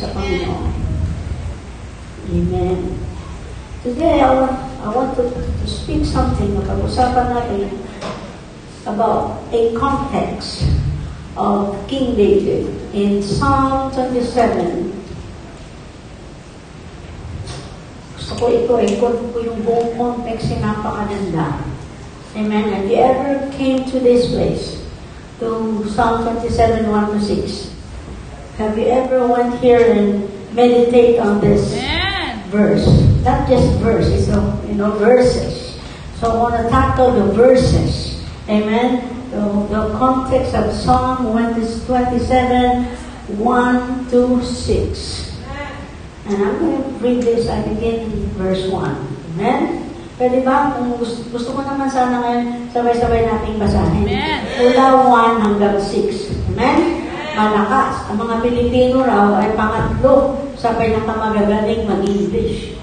sa Panginoon. Amen. Today, I want, I want to, to speak something, pag-usapan natin about a context of King David in Psalm 27. Gusto ko ito-record ko yung buong context na napakaganda. Amen. Have you ever came to this place? To Psalm 27, 1 to 6. Have you ever went here and meditate on this Amen. verse? Not just verse, it's a, you know, verses. So I want to tackle the verses. Amen. The, the context of Psalm 27, 1 to 6. And I'm going to read this, I begin verse 1. Amen? Pwede ba? Kung gusto, gusto ko naman sana ngayon, sabay-sabay nating basahin. Amen. Mula 1 hanggang 6. Amen? Malakas. Ang mga Pilipino raw ay pangatlo sabay na kamagagaling mag-English.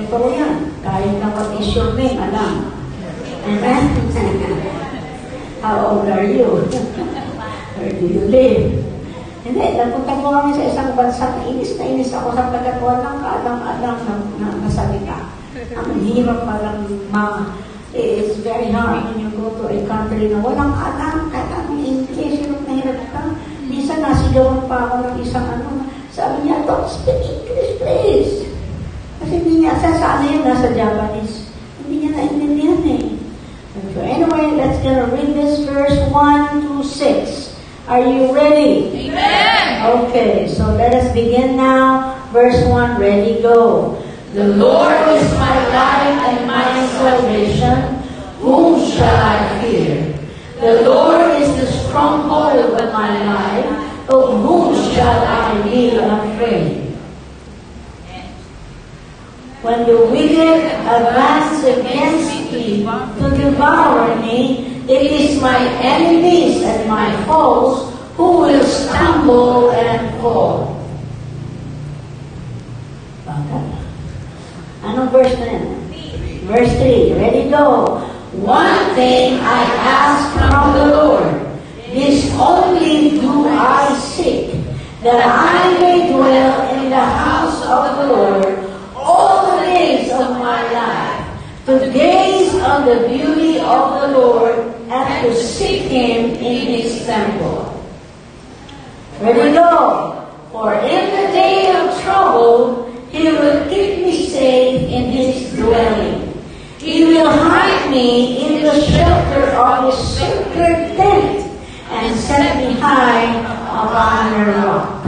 Totoo yan. Kahit na what is your alam. Amen? How old are you? Where do you live? Hindi, napunta po kami sa isang bansa na inis na inis ako sa pagkatuan ng kaadang-adang na, na, na salita. Ang hirap palang ma... It's very hard when you go to a country na walang alam, kahit ang English, hirap na hirap ka. Nasigawan pa ako ng isang ano, sabi niya, don't speak English, please. Kasi hindi niya, sa sana yun, nasa Japanese. Hindi niya naintindihan eh. So anyway, let's gonna read this verse 1 to 6. Are you ready? Amen. Okay, so let us begin now. Verse 1, ready, go. The Lord is my light and my salvation. Whom shall I fear? The Lord is the stronghold of my life. Of whom shall I be afraid? When the wicked advance against me to devour me, it is my enemies and my foes who will stumble and fall. Anong verse na yan? Verse 3. Ready, go. One thing I ask from the Lord, this only do I seek, that I may dwell in the house of the Lord all the days of my life, to gaze on the beauty of the Lord and to seek Him in His temple. Where Ready, go. For in the day of trouble, He will keep me safe in His dwelling. He will hide me in the shelter of His sacred tent and set me high upon a rock.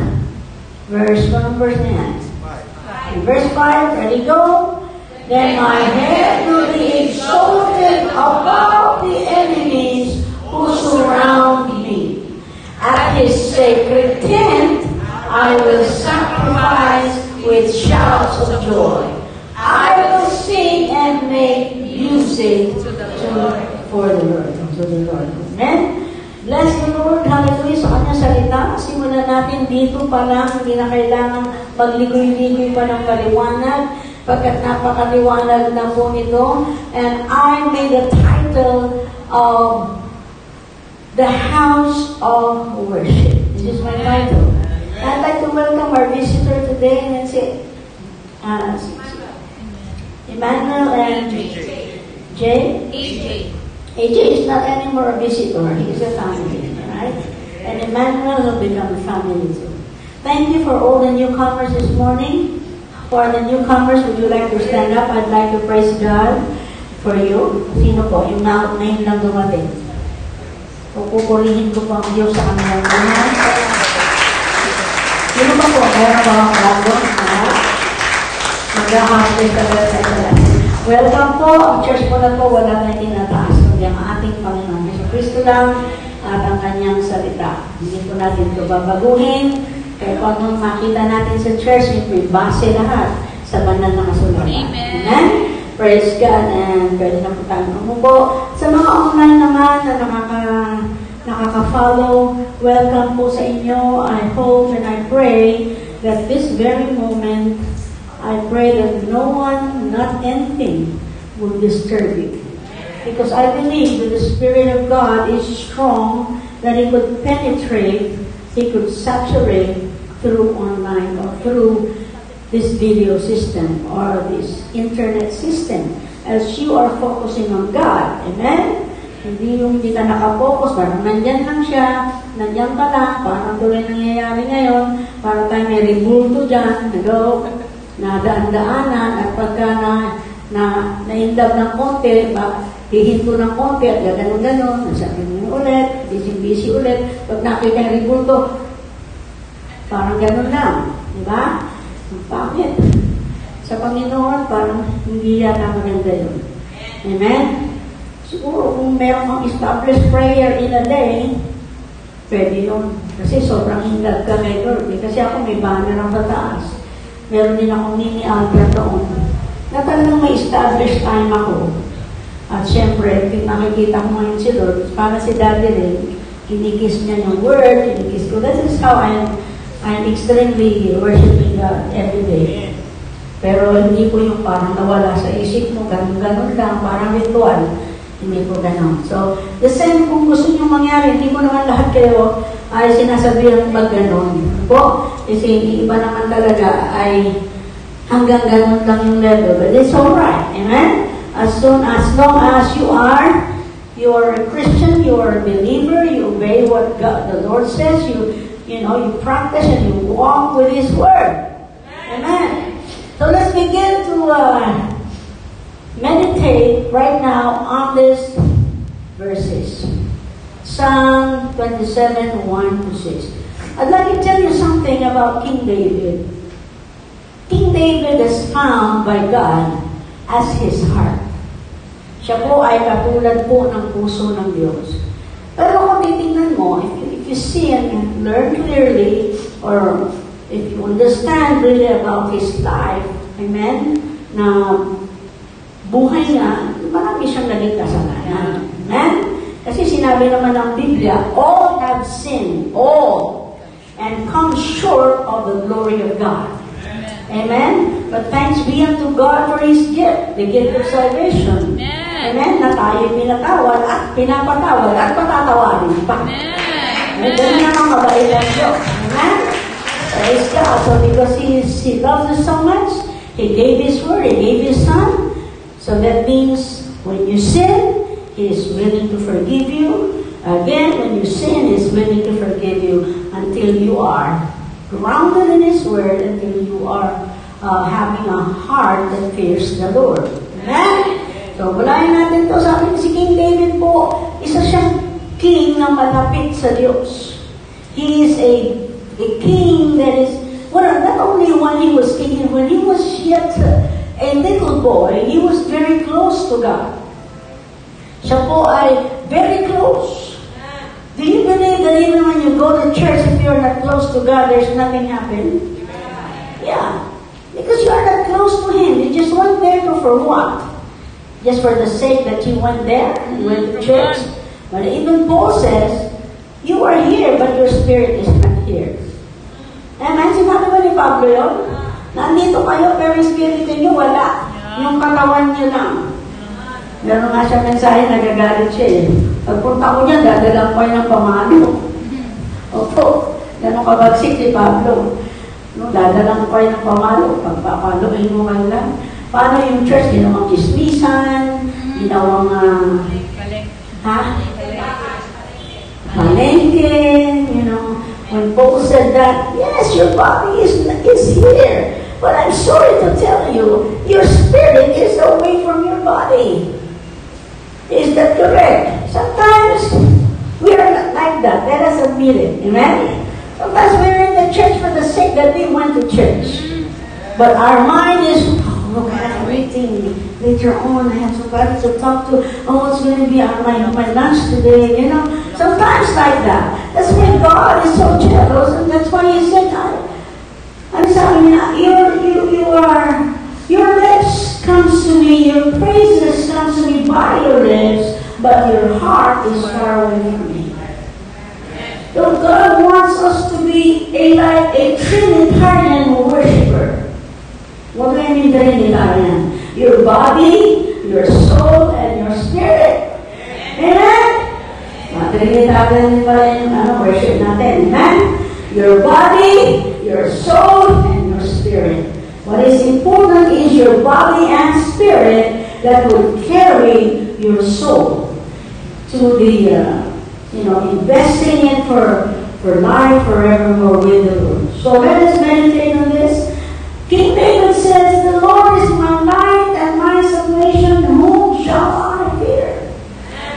Verse 1, verse 9. In verse 5, ready, go. Then my head will be exalted above the enemies who surround me. At his sacred tent, I will sacrifice with shouts of joy. I will sing and make music to, for the Lord. To the Lord. Amen? Bless the Lord. Hallelujah sa kanyang salita. Simulan natin dito pa lang. Hindi na kailangan magligoy-ligoy pa ng kaliwanag. Pagkat napakaliwanag na po nito. And I made the title of The House of Worship. This is my title. I'd like to welcome our visitor today and say, uh, Emmanuel and Jay. AJ. AJ is not anymore a visitor, he is a family, right? And Emmanuel will become a family too. Thank you for all the newcomers this morning. For the newcomers, would you like to stand up? I'd like to praise God for you. Sino po? Yung na ngayon lang dumating. Pupupurihin ko po ang Diyos sa kanilang buhay. Sino pa po? Meron ba ang bago? Isa. Welcome po. Ang church po na po, wala na tinataas. Lang at ang kanyang salita. Hindi po natin ito babaguhin. Kaya kung anong makita natin sa church, may base lahat sa banal na kasulatan. Amen. Amen? Praise God and pwede na po tayo umupo. Sa mga online naman na nakaka, nakaka-follow, welcome po sa inyo. I hope and I pray that this very moment, I pray that no one, not anything, will disturb you. Because I believe that the Spirit of God is strong, that He could penetrate, He could saturate through online or through this video system or this internet system as you are focusing on God. Amen? Hindi yung hindi ka nakapokus, parang nandyan lang siya, nandyan ka lang, parang tuloy nangyayari ngayon, parang tayo may ribulto dyan, hello, nadaan-daanan, at pagka na, na naindab ng konti, ba, hihinto ng konti, at gano'n-gano'n, nasabi mo ulit, busy-busy ulit, pag nakita yung ribulto, parang gano'n lang, di ba? Bakit? Sa Panginoon, parang hindi yata maganda yun. Amen? Siguro kung meron kang established prayer in a day, pwede yun. Kasi sobrang inlove ka kay Lord. Eh. Kasi ako may banner ang sa taas. Meron din akong mini altar doon. Na talagang may established time ako. At syempre, kung nakikita ko ngayon si Lord, para si Daddy rin, kinikis niya yung word, kinikis ko. That is how I'm I'm extremely worshiping God every day. Pero hindi po yung parang nawala sa isip mo, ganun-ganun lang, parang ritual. Hindi po ganun. So, the same kung gusto nyo mangyari, hindi mo naman lahat kayo ay sinasabihan mag ganun. Po, kasi iba naman talaga ay hanggang ganun lang yung level. But it's alright. Amen? As soon as long as you are you are a Christian, you are a believer, you obey what God, the Lord says, you you know, you practice and you walk with His Word. Amen. So let's begin to uh, meditate right now on these verses. Psalm 27, 1 to 6. I'd like to tell you something about King David. King David is found by God as his heart. Siya po ay katulad po ng puso ng Diyos. Pero kung titingnan mo, if you, if you see and learn clearly, or if you understand really about his life, amen, na buhay niya, marami siyang naging kasalanan. Amen? Kasi sinabi naman ng Biblia, all have sinned, all, and come short of the glory of God. Amen? But thanks be unto God for His gift, the gift of salvation. Amen? Amen? Na tayo pinatawad at pinapatawad at patatawarin pa. Amen? Ganun na ang mabait ang Diyos. Amen? Praise God. So because He, is, he loves us so much, He gave His word, He gave His Son. So that means when you sin, He is willing to forgive you. Again, when you sin, He is willing to forgive you until you are grounded in His Word, until you are uh, having a heart that fears the Lord. Amen? So, bulayan natin to. Sabi si King David po, isa siyang king na malapit sa Diyos. He is a, a king that is, well, not only when he was king, when he was yet a little boy, he was very close to God. Siya po ay very close. Do you believe that even when you go to church, if you're not close to God, there's nothing happening? Yeah. Because you are not close to Him. You just went there for what? Just for the sake that you went there, you went to church. But even Paul says, you are here, but your spirit is not here. Amen? Sinabi ba ni Pablo yun? Nandito kayo, pero yung spirit niyo wala. Yung katawan niyo lang. Meron nga siya mensahe, nagagalit siya eh. Pagpunta ko niya, dadalang ko ng pamalo. Opo, ganun kabagsik si Pablo. No, dadalang ko ng pamalo. Pagpapaluin mo man lang. Paano yung church? Ginawang kismisan, ginawang, uh, ha? Palengke, you know. When Paul said that, yes, your body is, is here. But I'm sorry to tell you, your spirit is away from your body. Is that correct? Sometimes we are not like that. Let us admit it. Amen? Sometimes we're in the church for the sake that we went to church. But our mind is everything. Later on, I have somebody to talk to. Oh, what's going to be on my, my lunch today? You know, sometimes like that. That's why God is so jealous, and that's why He said, I, I'm sorry, your, you, you are, your lips comes to me, your praises comes to me by your lips, but your heart is far away from me. So God wants us to be a, like a Trinitarian worshiper. What do I mean Trinitarian? Your body, your soul, and your spirit. Amen? Mga Trinitarian din pala yung ano, worship natin. Amen? Your body, your soul, and your spirit. What is important is your body and spirit that will carry your soul to the, uh, you know, investing it for, for life forevermore with the Lord. So let us meditate on this. King David says, The Lord is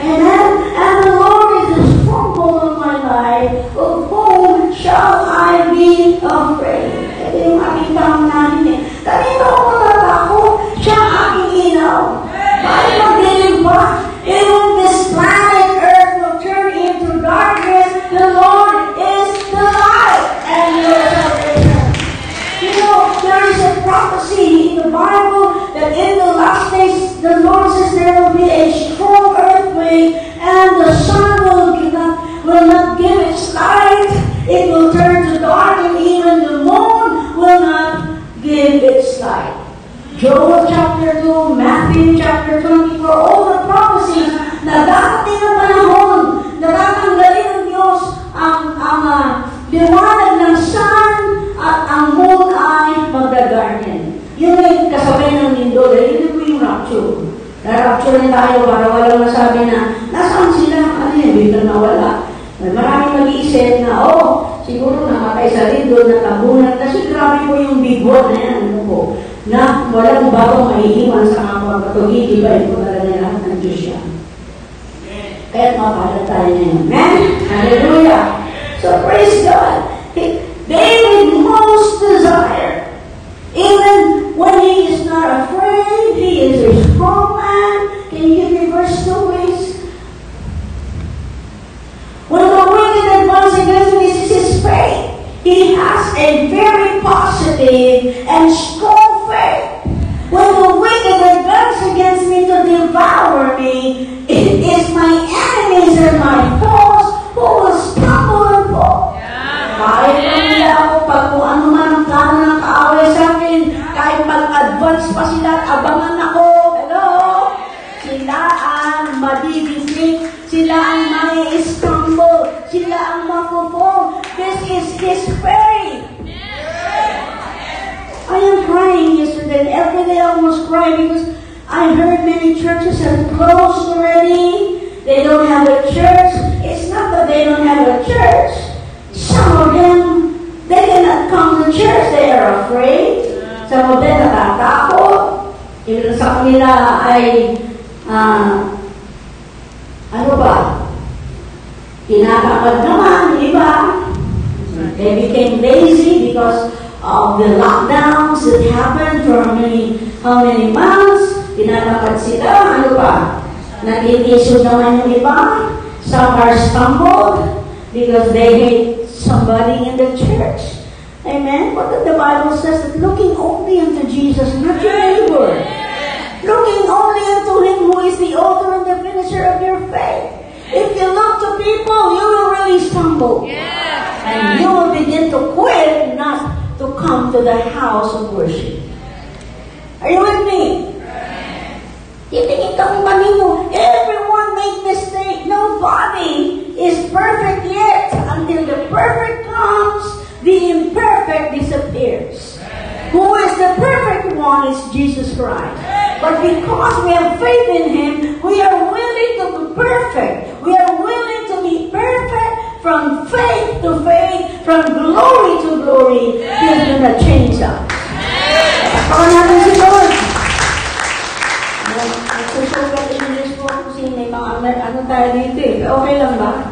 and oh, have, the Lord is the stronghold of my life. Of whom shall I be afraid? Ito yung aking pangunahin. Kanino ko matatako? Siya ang aking ilaw. Bakit magdilim ba? Ewan prophecy in the Bible that in the last days the Lord says there will be a earthquake and the sun will not, will not give its light. It will turn to dark and even the moon will not give its light. Joel chapter 2, Matthew chapter 24, all the prophecies na darating na panahon na tatanggalin ng Diyos ang, ang uh, liwanag ng sun at ang moon ay magdagarden. Yun ay kasabay ng lindol. Yun po yung rapture. Na-rapture na tayo para walang masabi na, nasaan sila? Ano yan? Biglang nawala. May maraming mag-iisip na, oh, siguro namatay sa lindol, natabunan. Kasi grabe po yung bigot na yan. Ano po? Na walang bagong maiiwan sa kapwa katugig. Iba po talaga lahat ng Diyos yan. Kaya mapalad tayo ngayon. Amen? Hallelujah! So praise God. David most desire, even when he is not afraid, he is a strong faith. He has a very positive and strong faith. When the wicked advance against me to devour me, it is my enemies and my foes who will stumble and fall. Kahit pamilya ako, pag kung ano man ang plano ng kaaway sa akin, kahit mag-advance pa sila at abangan ako, hello? Sila ang madidisik, sila ang mai-stumble, sila ang mapupong. This is His faith. I am crying yesterday. Every day I almost cry because I heard many churches have closed already. They don't have a church. It's not that they don't have a church. Some of them, they cannot come to church. They are afraid. Some of them natatakot. Even sa kanila ay, ano ba? Tinatakot naman, di ba? They became lazy because of the lockdowns that happened for many, how many months. Tinatakot sila, ano ba? Nag-issue naman yung iba. Some are stumbled because they hate somebody in the church. Amen? But the Bible says that looking only unto Jesus, not your neighbor. Looking only unto Him who is the author and the finisher of your faith. If you look to people, you will really stumble. And you will begin to quit not to come to the house of worship. Are you with me? Titingin kang manino. Everyone make mistake. Nobody is perfect yet. Until the perfect comes, the imperfect disappears. Who is the perfect one is Jesus Christ. But because we have faith in Him, we are willing to be perfect. We are willing to be perfect from faith to faith, from glory to glory. He's gonna change us. Ako natin si Lord. Nagsusugat English po kasi may mga ano tayo dito eh. Okay lang ba?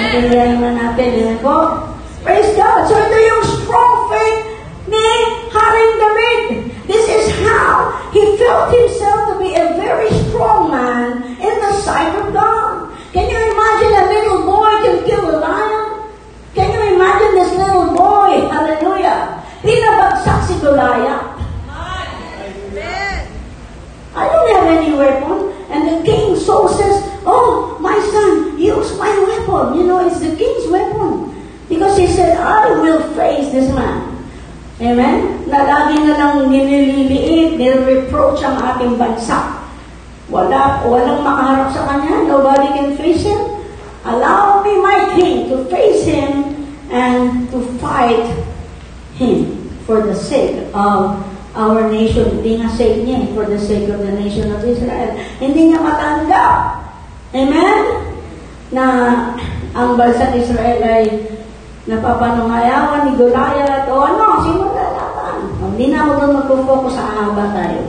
Intindihan naman natin. Yan po. Praise God. So ito yung strong faith ni Haring David. This is how he felt himself to be a very strong man in the sight of God. Can you imagine a little boy can a lion? Can you imagine this little boy? Hallelujah. Pinabagsak si Goliath. I don't have any weapon. And the king so says, Oh, my son, use my weapon. You know, it's the king's weapon. Because he said, I will face this man. Amen? Na lagi na lang nilililiit, nireproach ang ating bansa. Wala, walang makaharap sa kanya. Nobody can face him. Allow me, my king, to face him and to fight for the sake of our nation. Hindi nga sake niya, eh, for the sake of the nation of Israel. Hindi niya matanggap. Amen? Na ang bansa ng Israel ay napapanungayawan ni Goliath o ano, sino lalaban? Hindi na ako doon mag-focus sa haba tayo.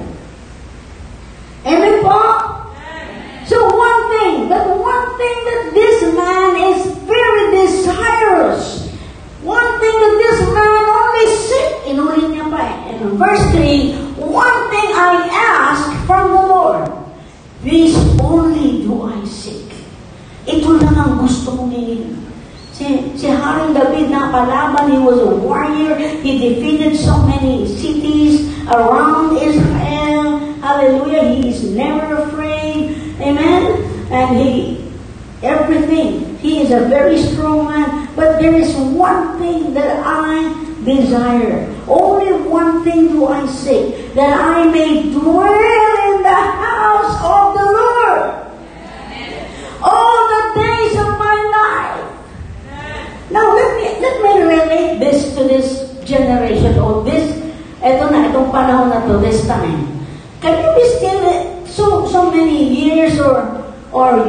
Amen po? So one thing, that this man is very desirous. One thing that this man only seek, inulit niya pa eh. In verse 3, one thing I ask from the Lord, this only do I seek. Ito lang ang gusto kong hingin. Si, si Haring David nakalaban, he was a warrior, he defeated so many cities around Israel. Hallelujah, he is never afraid. Amen? And he, everything, he is a very strong man. But there is one thing that I desire. Only one thing do I seek, that I may dwell in the house of the Lord all the days of my life. Now, let me, let me relate this to this generation or this, eto na, itong panahon na to, this time. Can you be still eh, so, so many years or, or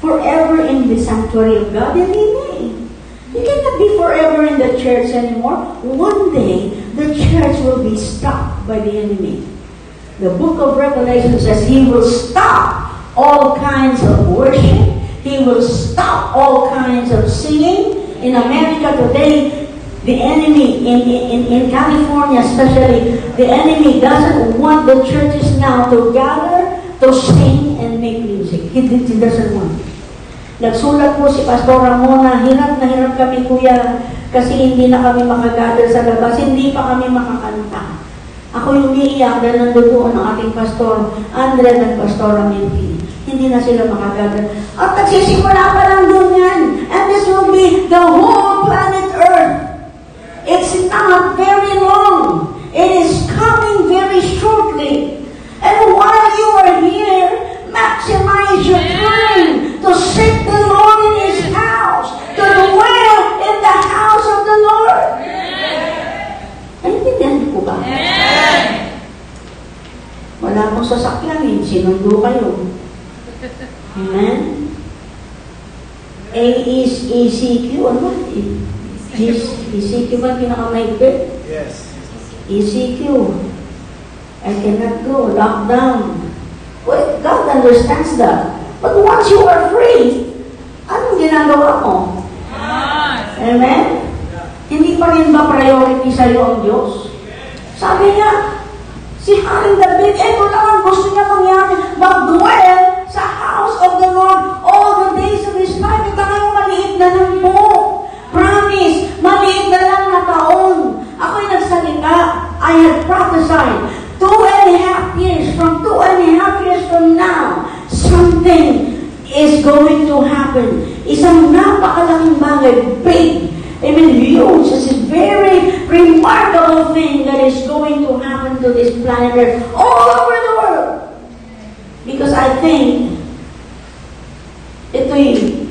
forever in the sanctuary of God? Na eh. You cannot be forever in the church anymore. One day, the church will be stopped by the enemy. The book of Revelation says he will stop all kinds of worship. He will stop all kinds of singing. In America today, the enemy, in, in, in California especially, the enemy doesn't want the churches now to gather, to sing, and make music. He, he doesn't want. Nagsulat po si Pastor Ramona, hirap na hirap kami kuya kasi hindi na kami makagather sa labas, hindi pa kami makakanta. Ako yung umiiyak dahil nandoon ang ating pastor, Andre at Pastor Aminti. Hindi na sila makagather. At nagsisimula pa lang doon yan. And this will be the whole planet Earth. It's not very long. It is coming very shortly. And while you are here, maximize your time to seek the Lord in His house, to dwell in the house of the Lord. Naintindihan niyo po ba? Wala akong sasakyan eh. Sinundo kayo. Amen? A is ECQ, ano? E- is- ECQ ba pinakamaigpit? Yes. ECQ. I cannot go. Lockdown. Well, God understands that. But once you are free, anong ginagawa mo? Amen? Hindi pa rin ba priority sa iyo ang Diyos? Sabi niya, si Haring David, eto lang ang gusto niya mangyari, mag-dwell sa house of the Lord all the days of his life. Ito ngayong maliit na lang po. Promise, maliit na lang na taon. Ako'y nagsalita. I had prophesied two and a half something is going to happen. Isang napakalaking bagay, big, I mean, huge. It's a very remarkable thing that is going to happen to this planet Earth all over the world. Because I think ito'y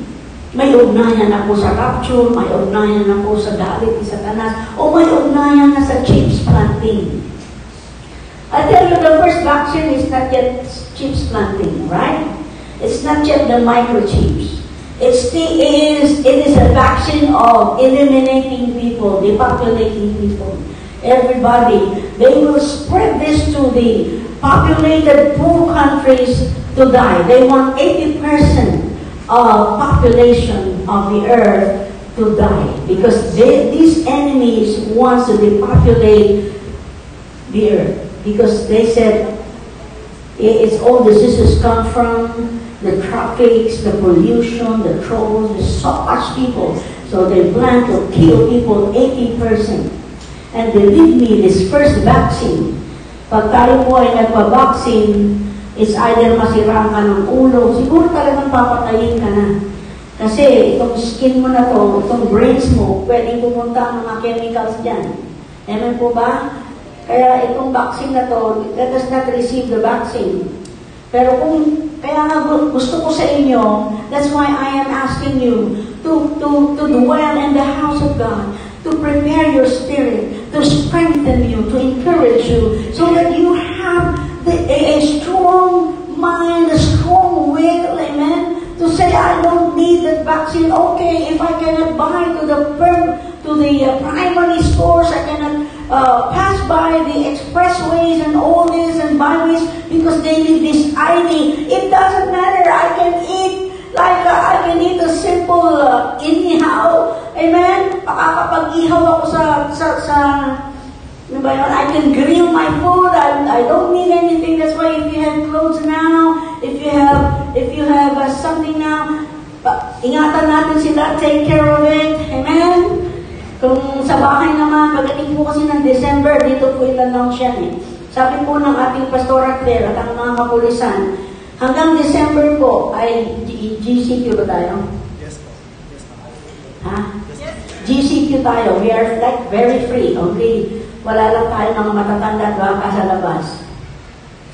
may ugnayan na po sa rapture, may ugnayan na po sa galit ni Satanas, o may ugnayan na sa chips planting. I tell you, the first vaccine is not yet chips planting, right? It's not just the microchips. It's the, it is, it is a vaccine of eliminating people, depopulating people. Everybody, they will spread this to the populated poor countries to die. They want 80% of population of the earth to die because they, these enemies want to depopulate the earth because they said it's all diseases come from the traffics, the pollution, the troubles, there's so much people. So they plan to kill people 80%. And believe me, this first vaccine, pag tayo po ay nagpa-vaccine, is either masiraan ka ng ulo, siguro talagang papatayin ka na. Kasi itong skin mo na to, itong brains mo, pwedeng pumunta ang mga chemicals dyan. Amen po ba? Kaya itong vaccine na to, let us not receive the vaccine. Pero kung, kaya nga gusto ko sa inyo, that's why I am asking you to, to, to dwell in the house of God, to prepare your spirit, to strengthen you, to encourage you, so that you have the, a, a strong mind, a strong will, amen, to say, I don't need that vaccine. Okay, if I cannot buy to the to the uh, primary stores, I cannot uh, pass by the expressways and all this and byways because they need this ID. It doesn't matter. I can eat like uh, I can eat a simple uh, anyhow. Amen? Makakapag-ihaw ako sa, sa, sa? I can grill my food. I, I don't need anything. That's why if you have clothes now, if you have if you have uh, something now, uh, ingatan natin sila, take care of it. Amen? Kung sa bahay naman, pagdating po kasi ng December, dito po itanong siya eh. Sabi po ng ating pastoral Claire at ang mga kapulisan, hanggang December po ay GCQ ba tayo? Yes po. Yes po. Ha? GCQ tayo. We are like very free. Okay? Wala lang tayo ng matatanda at baka sa labas.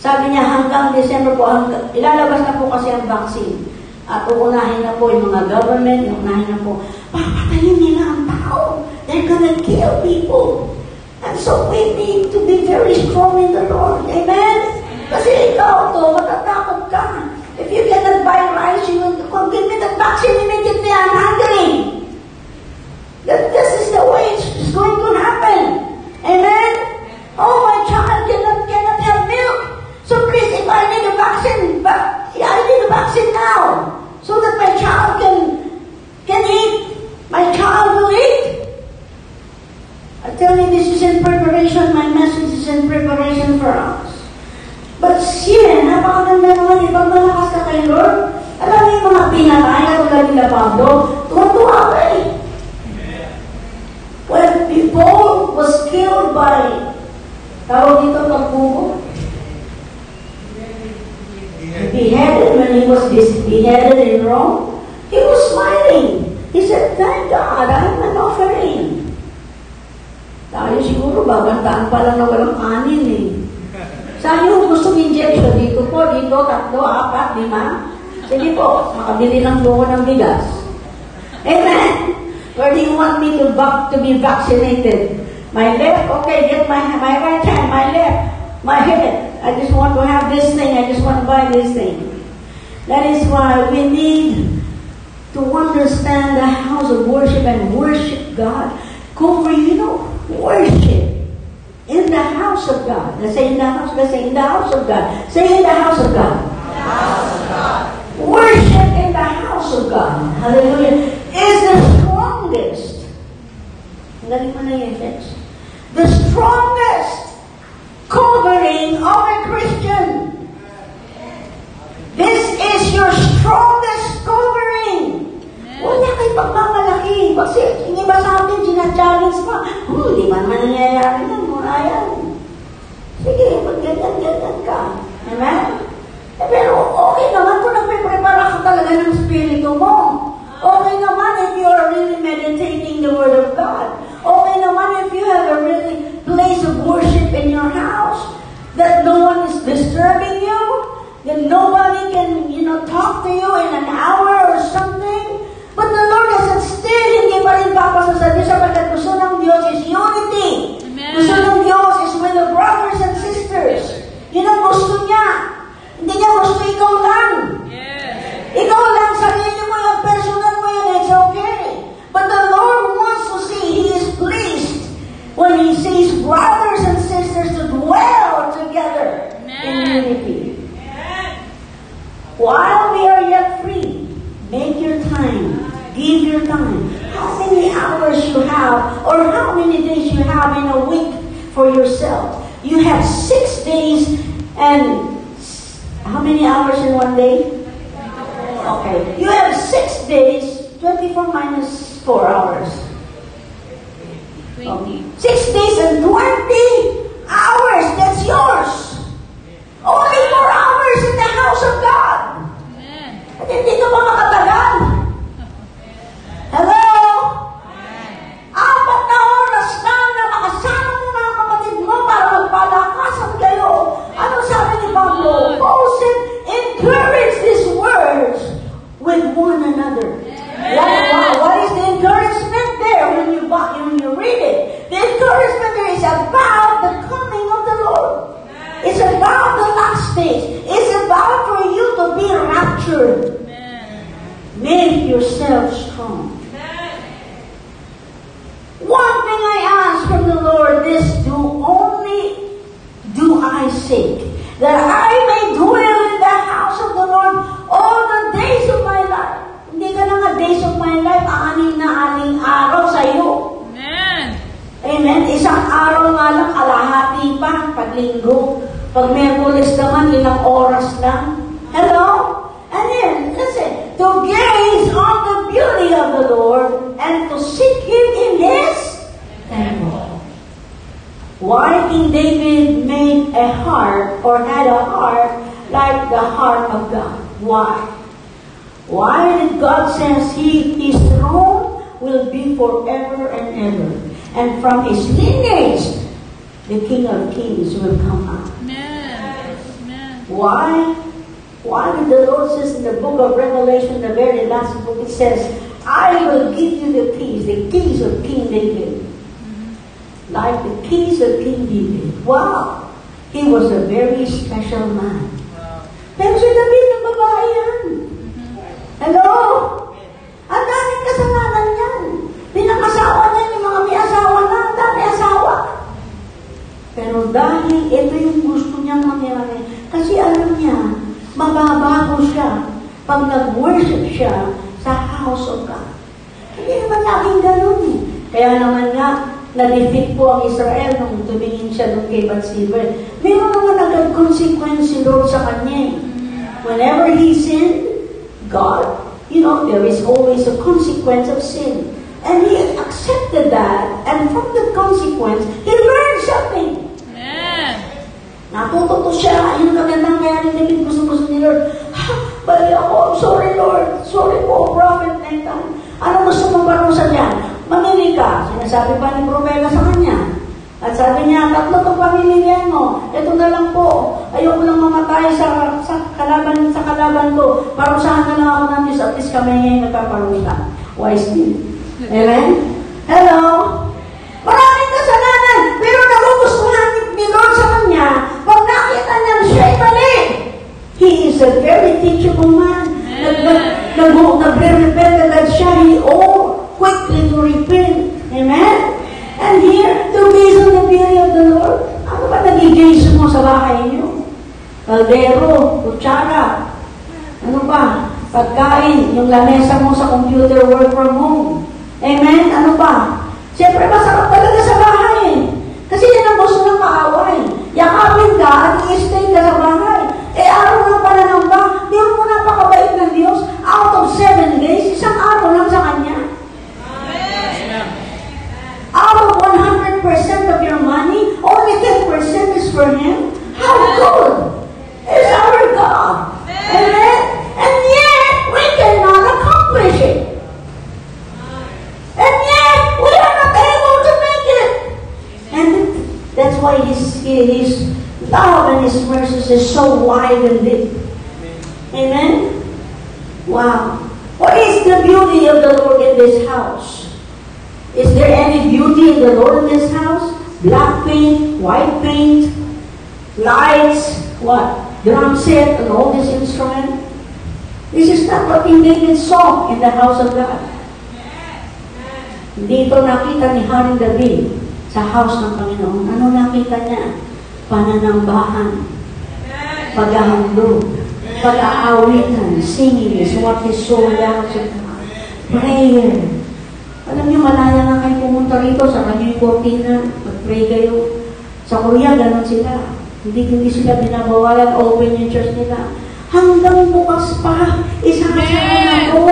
Sabi niya, hanggang December po, hanggang, ilalabas na po kasi ang vaccine. At uunahin na po yung mga government, uunahin na po, papatayin nila ang tao. They're gonna kill people. And so we need to be very strong in the Lord. Amen? Kasi ikaw to, matatakot ka. If you cannot buy rice, you will come give me the vaccine immediately. I'm hungry. That this is the way it's going to happen. Amen? Oh, my child cannot, cannot have milk. So please, if I need a vaccine, but I need a vaccine now. So that my child can, can eat. My child will eat. I tell you, this is in preparation. My message is in preparation for us. But siya, napakaganda naman, ibang malakas ka kay Lord. Alam mo yung mga pinatay na tulad nila Pablo, tuwa-tuwa ka eh. When Paul was killed by, tawag dito pagbubo, beheaded when he was beheaded in Rome, he was smiling. He said, thank God, I'm an offering. Tayo siguro, babantaan pa lang na walang anin eh. Saan yung gusto injection? Dito po, dito, tatlo, apat, lima. Sige po, makabili lang po ako ng bigas. Amen. Where do you want me to, to be vaccinated? My left? Okay, get my, my right hand, my left, my head. I just want to have this thing. I just want to buy this thing. That is why we need to understand the house of worship and worship God. Cover, you know, worship in the house of God. Let's say in the house. Let's say in the house of God. Say in the house of God. The house of God. Worship in the house of God. Hallelujah. That I may dwell in the house of the Lord all the days of my life. Hindi ka na nga days of my life, aning na aning araw sa iyo. Amen. Amen. Isang araw nga lang, kalahati pa, pag linggo. Pag Merkulis naman, ilang oras lang. Hello? And then, listen, to gaze on the beauty of the Lord and to seek Why King David made a heart or had a heart like the heart of God? Why? Why did God says He His throne will be forever and ever, and from His lineage the King of Kings will come out. Amen. Amen. Why? Why did the Lord says in the book of Revelation, the very last book, it says, I will give you the keys, the keys of King David. Like the keys of King David. Wow! He was a very special man. Pero si David, ang babae yan. Hello? Ang daming kasalanan yan. Pinakasawa niya yung mga may asawa na, ang dami asawa. Pero dahil ito yung gusto niyang mangyari, kasi alam niya, mababago siya pag nag-worship siya sa house of God. Hindi naman laging ganun eh. Kaya naman nga, na-defeat po ang Israel nung tumingin siya doon kay Bathsheba. Meron naman agad consequence si Lord sa kanya eh. Whenever he sinned, God, you know, there is always a consequence of sin. And he accepted that, and from the consequence, he learned something. Amen. Natututo siya. Yung magandang kaya ni David, gusto-gusto ni Lord. Ha, bali ako. I'm sorry, Lord. Sorry po, Prophet Nathan. Ano gusto mong parusa niya? Mamili ka. Sinasabi pa ni Propeta sa kanya. At sabi niya, tatlo itong pamimilihan mo. Ito na lang po. Ayoko lang mamatay sa, sa kalaban sa kalaban ko. Parusahan na lang ako ng Diyos. At least kami ngayon nagpaparusa. Wise din. Amen? Hello? Maraming kasalanan. Pero nagugustuhan ni Lord sa kanya pag nakita niya siya'y mali. He is a very teachable man. Nag- nag- nag- Nagre-repent agad siya. He all quickly to repent. Amen? And here, to gaze on the beauty of the Lord. Ano ba nag-gaze mo sa bahay niyo? Kaldero, kutsara, ano ba? Pagkain, yung lamesa mo sa computer, work from home. Amen? Ano ba? Siyempre, masarap talaga sa bahay. Kasi yan ang gusto ng kaaway. Yakapin ka at i-stay ka sa bahay. For Him. How good is our God? Amen? And yet, we cannot accomplish it. And yet, we are not able to make it. And that's why His, His love and His mercy is so wide and deep. Amen? Wow. What is the beauty of the Lord in this house? Is there any beauty in the Lord in this house? Black paint, white paint, lights, what? Drum set and all these instruments? This is not what King David saw in the house of God. Dito nakita ni Haring David sa house ng Panginoon. Ano nakita niya? Pananambahan, paghahandog, pag-aawitan, singing is what soul loves in God. Prayer. Alam niyo, malaya na kayo pumunta rito sa kanyang kortina, mag-pray kayo. Sa Korea, ganun sila. Hindi, hindi sila binabawalan, open yung church nila. Hanggang bukas pa, isasara na to.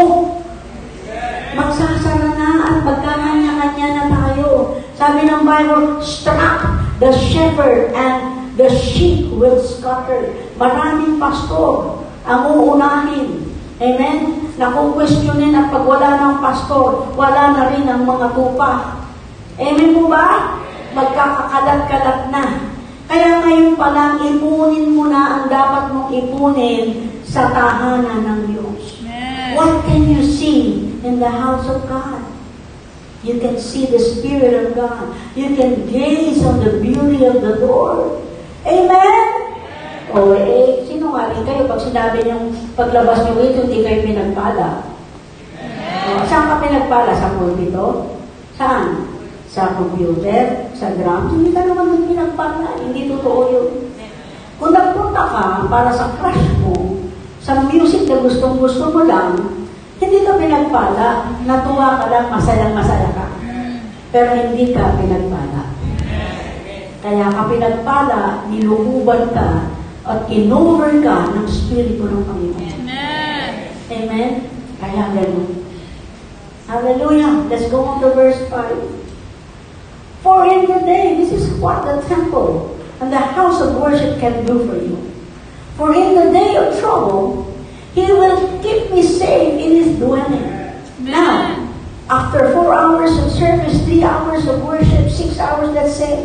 Magsasara na at magkakanya-kanya na tayo. Sabi ng Bible, struck the shepherd and the sheep will scatter. Maraming pastor ang uunahin. Amen? Nakukwestiyonin at pag wala ng pastor, wala na rin ang mga tupa. Amen po ba? Magkakakalat-kalat na. Kaya ngayon pa lang, ipunin mo na ang dapat mong ipunin sa tahanan ng Diyos. Amen. What can you see in the house of God? You can see the Spirit of God. You can gaze on the beauty of the Lord. Amen? O eh, sinungaling kayo pag sinabi niyong paglabas niyo ito, hindi kayo pinagpala. O, saan ka pinagpala? Sa pulpito? Saan? Sa computer? Sa drums? Hindi ka naman pinagpala. Hindi totoo yun. Kung nagpunta ka para sa crush mo, sa music na gustong gusto mo lang, hindi ka pinagpala. Natuwa ka lang, masayang masaya ka. Pero hindi ka pinagpala. Kaya ka pinagpala, niluhuban ka, at kinover ka ng Espiritu ng Panginoon. Amen. Amen? Kaya ganun. Hallelujah. Let's go on to verse 5. For in the day, this is what the temple and the house of worship can do for you. For in the day of trouble, He will keep me safe in His dwelling. Now, after four hours of service, three hours of worship, six hours, let's say,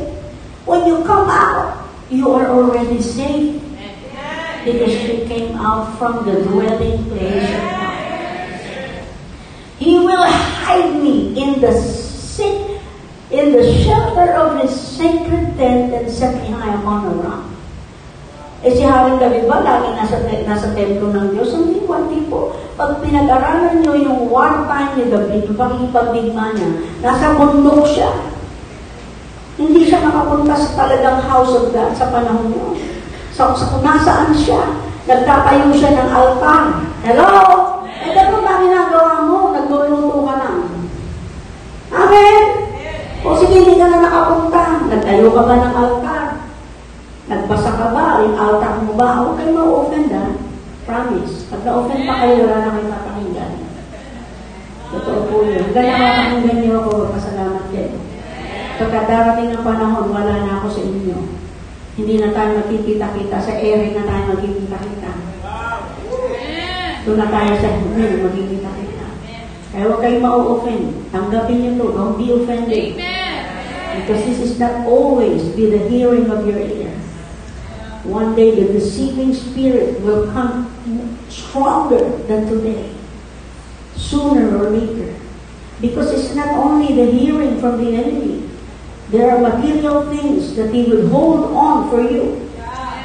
when you come out, you are already safe because you came out from the dwelling place of God. He will hide me in the sick, in the shelter of His sacred tent and set me high upon a rock. Eh si Haring David ba, lagi nasa, nasa templo ng Diyos? Hindi po, hindi po. Pag pinag-aralan nyo yung one time ni David, yung pakikipagdigma niya, nasa bundok siya. Hindi siya makapunta sa talagang house of God sa panahon niyo. So, sa kung nasaan siya, nagtatayo siya ng altar. Hello? Eh, ganun ba ginagawa mo? Nagluluto ka lang. Amen? O sige, hindi ka na nakapunta. Nagtayo ka ba ng altar? Nagbasa ka ba? Yung altar mo ba? Huwag kayo ma-offend ha. Promise. Pag na-offend pa kayo, wala na kayo mapakinggan. Totoo po yun. Hanggang nakapakinggan niyo ako, pasalamat din. Pagka darating ang panahon, wala na ako sa inyo. Hindi na tayo magkikita-kita. Sa ere na tayo magkikita-kita. Doon na tayo sa heaven, magkikita-kita. Kaya huwag kayong ma-offend. Tanggapin niyo to. Don't be offended. Amen. Because this is not always be the hearing of your ear. One day the deceiving spirit will come stronger than today. Sooner or later. Because it's not only the hearing from the enemy. There are material things that he will hold on for you.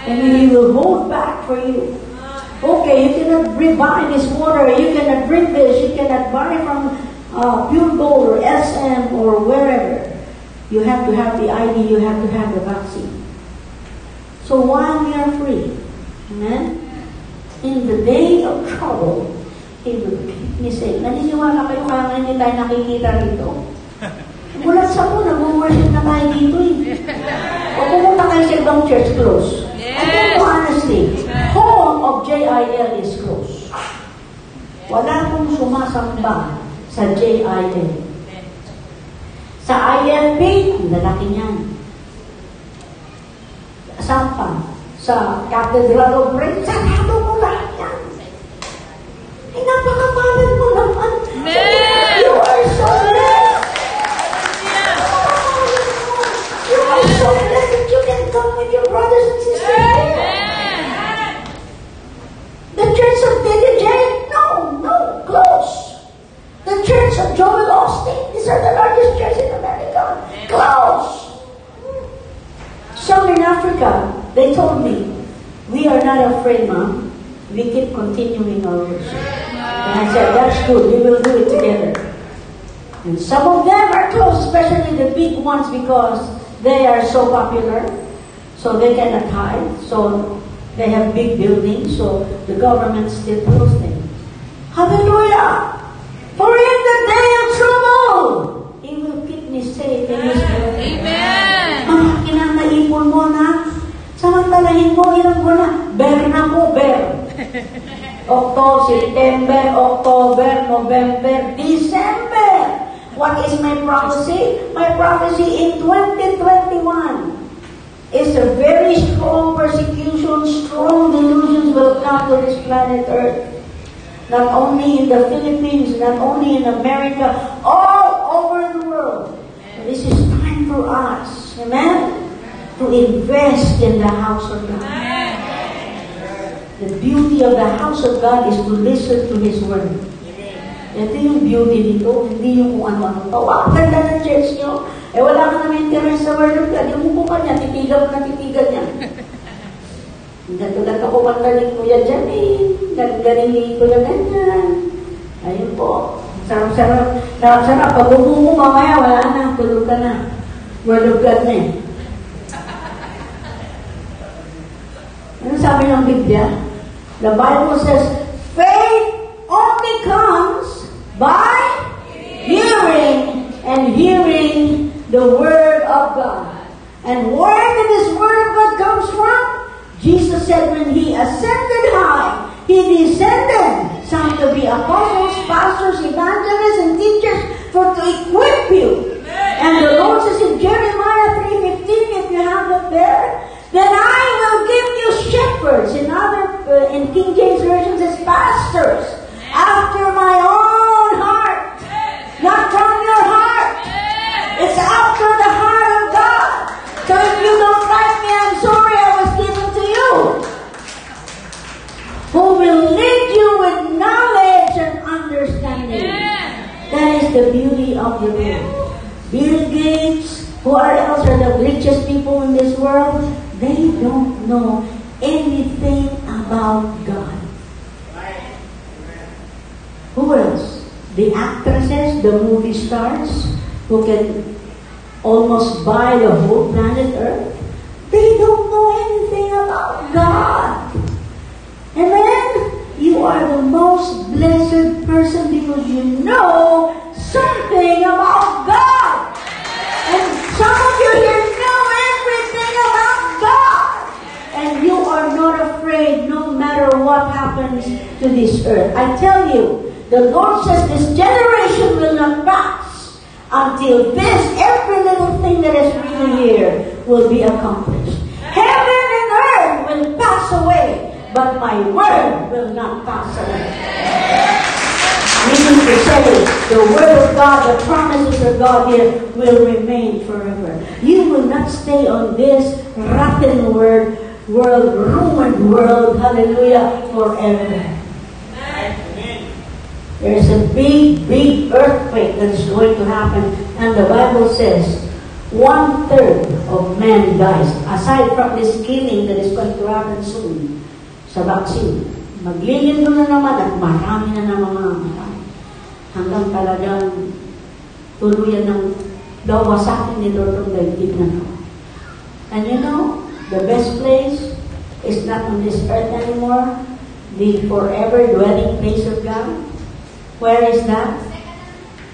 And he will hold back for you. Okay, you cannot buy this water, you cannot drink this, you cannot buy from uh, Pure Gold or SM or wherever. You have to have the ID, you have to have the vaccine. So while we are free, amen, in the day of trouble, He will keep me safe. Naniniwala kayo kaya nga hindi tayo nakikita rito? Mula sa mo, nag-worship na tayo dito eh. O pumunta kayo sa ibang church close. You honestly, home of JIL is close. Wala pong sumasamba sa JIL. Sa ILP, ang lalaki niyan. Saan pa? Sa Cathedral of Praise, sarado mo lahat yan. Ay, napakamalan mo naman. Amen. Church Joel Austin? These are the largest churches in America. Close. Some in Africa, they told me, we are not afraid, mom. We keep continuing our worship. And I said, that's good. We will do it together. And some of them are close, especially the big ones, because they are so popular. So they cannot hide. So they have big buildings, so the government still close them. Hallelujah! For in the day of trouble, He will keep me safe in His will. Amen. Mga kinanaipon mo na, samantalahin mo ilang buwan na, ber na po, ber. October, September, October, November, December. What is my prophecy? My prophecy in 2021 is a very strong persecution, strong delusions will come to this planet Earth. Not only in the Philippines, not only in America, all over the world. This is time for us, amen, to invest in the house of God. The beauty of the house of God is to listen to His word. Ito yung beauty nito, hindi yung kung ano-ano. Oh, wow, ganda ng church nyo. Eh, wala ka naman interest sa word of God. Yung ka niya, titigan na titigan niya. Gat-gat ako magaling kuya dyan eh. Galing-galing ko na ganyan. Ayun po. Sarap-sarap. Sarap-sarap. Pag umuho mamaya, wala na. Tulog ka na. Word of na eh. Ano sabi ng Biblia? The Bible says, faith only comes by hearing and hearing the Word of God. And where did this Word of God comes from? Jesus said when He ascended high, He descended, some to be apostles, pastors, evangelists, and teachers, for to equip you. And the Lord says in Jeremiah 3.15, if you have it there, then I will give you shepherds. In other, uh, in King James Version says pastors, after my own heart. Not from your heart. It's after the heart of God. So if you don't like me, I'm sorry I was given to you. Who will lead you with knowledge and understanding. That is the beauty of the Lord. Bill Gates, who are else are the richest people in this world, they don't know anything about God. Who else? The actresses, the movie stars, who can almost buy the whole planet Earth. They don't know anything about God. And then you are the most blessed person because you know something about God. And some of you here know everything about God. And you are not afraid no matter what happens to this earth. I tell you, the Lord says this generation will not pass until this, every little thing that is written here, will be accomplished. Heaven and earth will pass away, but my word will not pass away. Meaning to say, the word of God, the promises of God here will remain forever. You will not stay on this rotten word, world, ruined world, hallelujah, forever. There's a big, big earthquake that is going to happen, and the Bible says one third of man dies. Aside from this killing that is going to happen soon sa vaccine, maglilindo na naman at marami na naman mga marami. Hanggang talagang tuluyan ng dawasakin ni Lord ang daigdig na to. And you know, the best place is not on this earth anymore, the forever dwelling place of God. Where is that?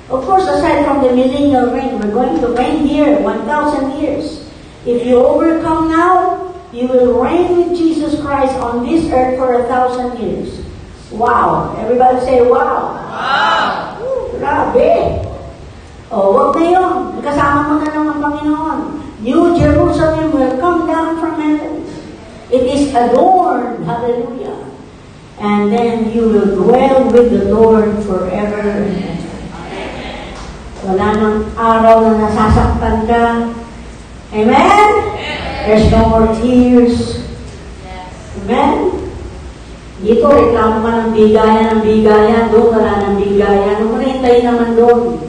Of course, aside from the millennial reign, we're going to reign here 1,000 years. If you overcome now, you will reign with Jesus Christ on this earth for a thousand years. Wow! Everybody say, wow! Wow! Grabe! O, wag na yun. Kasama mo na lang ang Panginoon. New Jerusalem will come down from heaven. It is adorned. Hallelujah. And then you will dwell with the Lord forever and ever. Wala nang araw na nasasaktan ka. Amen? There's no more tears. Amen? Dito, reklamo ka ng bigayan ng bigayan. Doon, wala ng bigayan. Huwag mo naman doon.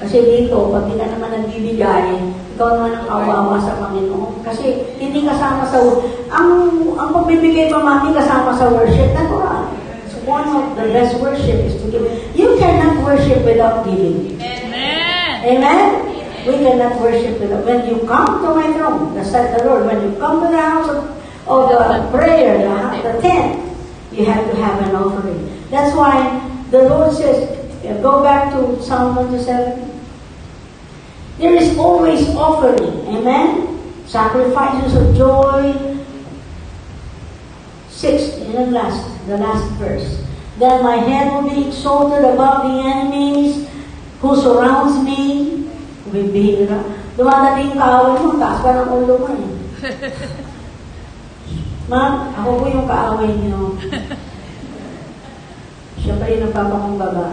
Kasi dito, pag di ka naman nagbibigay, ikaw naman ang kawawa sa Panginoon. Kasi hindi kasama sa, ang, ang pagbibigay pa mami kasama sa worship, natural. So one of the best worship is to give. You cannot worship without giving. Amen! Amen? We cannot worship without. When you come to my throne, the said the Lord, when you come to the house of, of the prayer, the, the tent, you have to have an offering. That's why the Lord says, uh, go back to Psalm 27. There is always offering. Amen? Sacrifices of joy. Six, in the last, the last verse. Then my head will be exalted above the enemies who surrounds me. Bibira. Dumadating yung kaaway mo, taas pa ng ulo mo eh. Ma'am, ako po yung kaaway niyo. Siya pa yung nagpapakumbaba.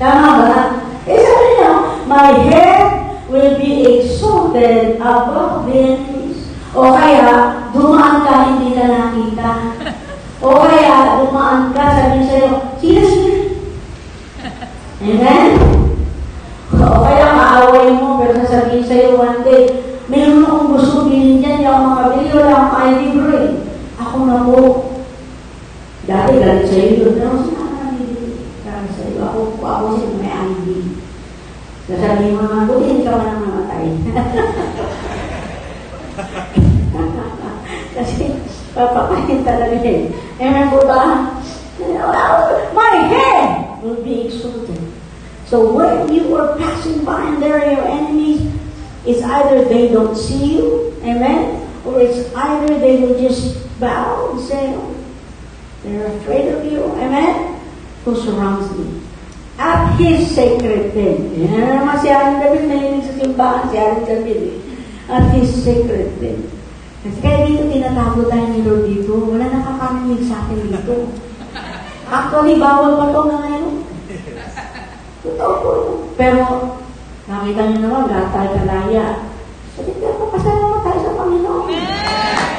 Tama ba? Eh sabi niya, my head will be exalted above the enemies. O kaya, dumaan ka, hindi ka nakita. O kaya, dumaan ka, sabi sa'yo, sino sino? Amen? O kaya, maaway mo, pero sasabihin sa'yo one day, meron akong gusto bilhin dyan, hindi ako makabili, wala akong kaya libro eh. Ako na po. Dati galit sa iyo yun. Pero sinabi na hindi. Galit sa iyo. Ako, ako siya may ID. Sasabihin mo naman, buti hindi ka man ang mamatay. Kasi papakain talaga eh. Amen po ba? My head will be exalted. So when you are passing by and there are your enemies, it's either they don't see you, amen, or it's either they will just bow and say, oh, they're afraid of you, amen, who surrounds me. At His sacred thing. Yan na naman si Aaron si Aaron David. At His sacred thing. Kasi kaya dito tinatago tayo ni Lord dito. Wala nakakaminig sa akin dito. Actually, bawal pa na ngayon. Pero, nakita niyo naman, gatal kalaya. Sabi ko, papasalamat tayo sa Panginoon.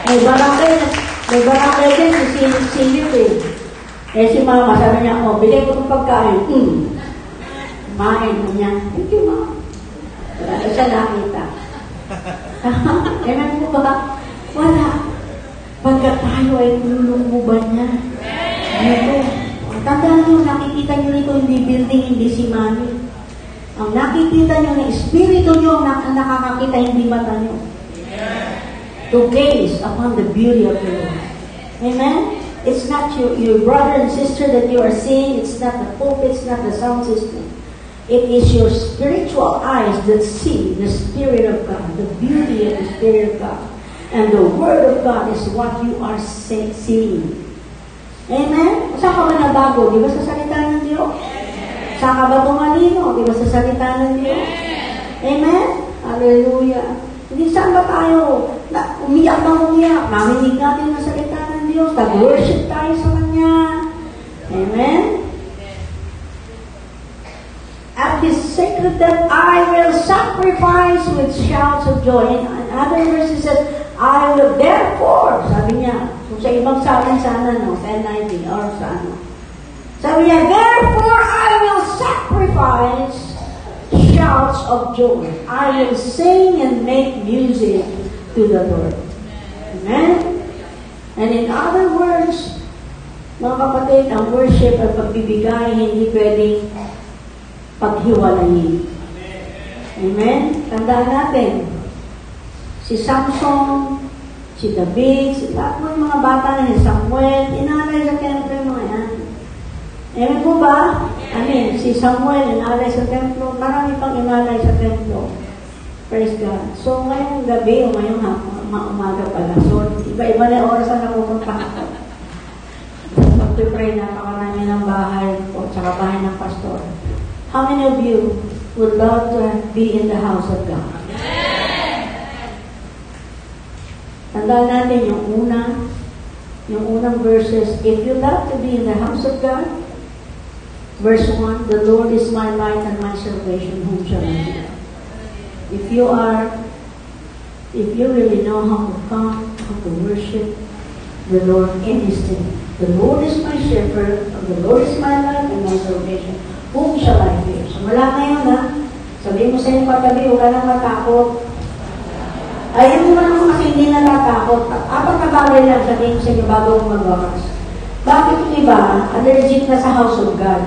May barangay, may barangay din si Silip Silip eh. Eh si mama, sabi niya, oh, bigay ko ng pagkain. Hmm. Kumain mo niya. Thank you, mama. Wala siya nakita. Amen po ba? Wala. Pagka tayo ay nilulububan niya. Dito. Tandaan niyo, nakikita niyo rito hindi building, hindi si mami. Ang nakikita niyo na espiritu niyo ang nakakakita, hindi mata niyo. To gaze upon the beauty of the Lord. Amen? It's not your, your brother and sister that you are seeing. It's not the pulpit. It's not the sound system. It is your spiritual eyes that see the Spirit of God, the beauty of the Spirit of God. And the Word of God is what you are seeing. Amen? Saan ka ba nabago? Di ba sa salita ng Diyos? Saan ka ba tumalino? Di ba sa salita ng Diyos? Amen? Hallelujah. Hindi saan ba tayo na umiyak na umiyak? Naminig natin ang salita ng Diyos. Nag-worship tayo sa Kanya. Amen? At His sacred death, I will sacrifice with shouts of joy. In other verses, it says, I will therefore, sabi niya, sa ibang salin sana, no, sa NIV, or sa ano. Sabi niya, therefore I will sacrifice shouts of joy. I will sing and make music to the Lord. Amen? And in other words, mga kapatid, ang worship at pagbibigay hindi pwedeng paghiwalayin. Amen? Tandaan natin, si Samson, si David, si lahat mo yung mga bata na si Samuel, inalay sa templo yung mga yan. Amen po ba? Amen. Si Samuel, inalay sa templo, marami pang inalay sa templo. Praise God. So, ngayong gabi o ngayong umaga pala. So, iba-iba na oras na napupunta ako. Pag-pray na napakarami ng bahay o tsaka bahay ng pastor. How many of you would love to be in the house of God? Tandaan natin yung una, yung unang verses, if you love to be in the house of God, verse 1, the Lord is my light and my salvation, whom shall I fear? If you are, if you really know how to come, how to worship the Lord in His name, the Lord is my shepherd, the Lord is my light and my salvation, whom shall I fear? So wala ngayon ha, sabihin mo sa iyong katabi, huwag ka nang matakot. Ayaw mo naman hindi natatakot. Apat na bagay lang sabihin sa inyo bago magwakas. Bakit yung iba, allergic na sa house of God?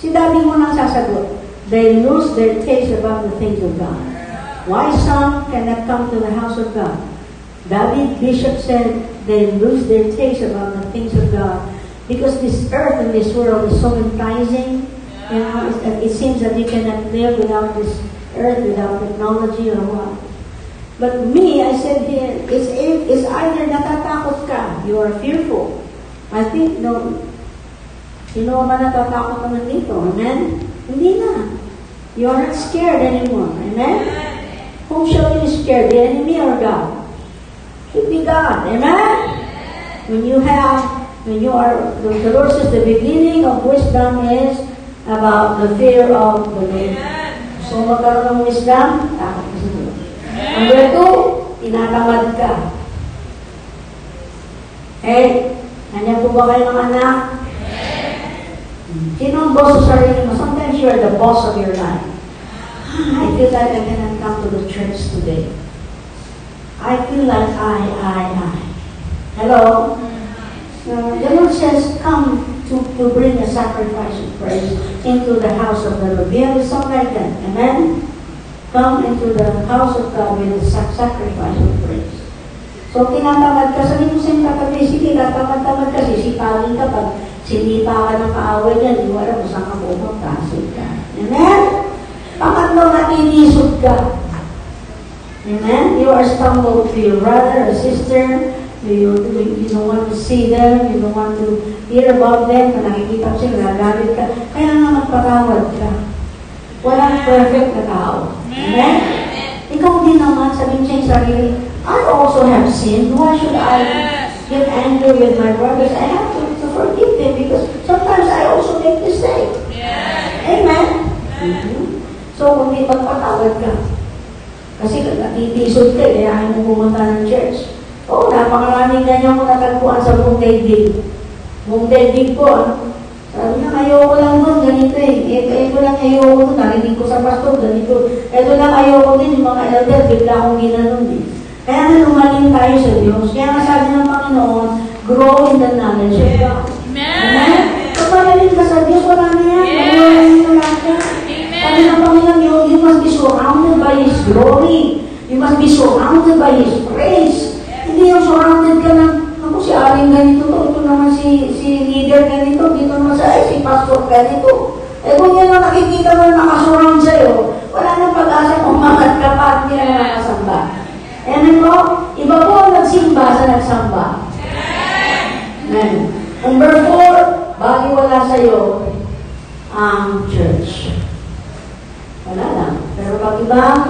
Si daddy mo nang sasagot. They lose their taste about the things of God. Why some cannot come to the house of God? David Bishop said they lose their taste about the things of God because this earth and this world is so enticing. You know, it, it seems that you cannot live without this earth, without technology or what. But me, I said here, it's, it's either natatakot ka, you are fearful. I think, no, sino ba natatakot naman dito? Amen? Hindi na. You are not scared anymore. Amen? Whom shall be scared? The enemy or God? Should be God. Amen? When you have, when you are, the, the Lord says the beginning of wisdom is about the fear of the Lord. So magkaroon ng wisdom, takot ka sa Diyos. Number two, tinatamad ka. Eh, nandiyan po ba kayo ng anak? Sino ang boss sa sarili mo? Sometimes you're the boss of your life. I feel like I cannot come to the church today. I feel like I, I, I. Hello? Uh, the Lord says, come to, to bring a sacrifice of praise into the house of the Lord. We a song like that. Amen? Come into the house of God with a sac- sacrifice of praise. So, tinatamad ka, sabi mo sa iyong katabi, sige, tatamad-tamad ka, sisipagin ka pag sinipa ka ng kaaway niya, di mo alam kung saan ka pupunta, asik ka. Amen? Pangatlo, natinisod ka. Amen? You are stumbled to your brother or sister, you, you, don't want to see them, you don't want to hear about them, kung nakikita ko sila, nagalit ka, kaya nga magpatawad ka. Walang perfect na tao. Amen? Ikaw din naman, sabihin siya yung sarili, I also have sinned. Why should I get angry with my brothers? I have to, to forgive them because sometimes I also make mistakes. Amen? Mhm. So, kung di magpatawad ka, kasi natitisod ka, eh, ayaw mo pumunta ng church. Oo, oh, napakaraming ganyan ko natagpuan sa buong daigdig. Buong daigdig ko, ano? Sabi niya, ayoko lang doon, ganito eh. Ito, ito lang ayoko doon, narinig ko sa pastor, ganito. Ito lang ayoko din, yung mga elder, bigla akong ginanon eh. Kaya nga lumalim tayo sa Diyos. Kaya nga sabi ng Panginoon, grow in the knowledge of God. Amen? Kung magaling ka sa Diyos, na yan. Yes. Magaling ka lang ka. Sabi ng Panginoon, you, you must be surrounded by His glory. You must be surrounded by His praise. Hindi yung surrounded ka ng, ako si Aling ganito to, ito naman si, si leader ganito, dito naman sa, ay, si pastor ganito. Eh kung yan ang nakikita mo na nakasurround sa'yo, wala nang pag-asa kung umangat ka pa at hindi na nakasamba. Amen po? Iba po ang nagsimba sa nagsamba. Amen. Number four, wala sa'yo ang church. Wala lang. Pero pag ibang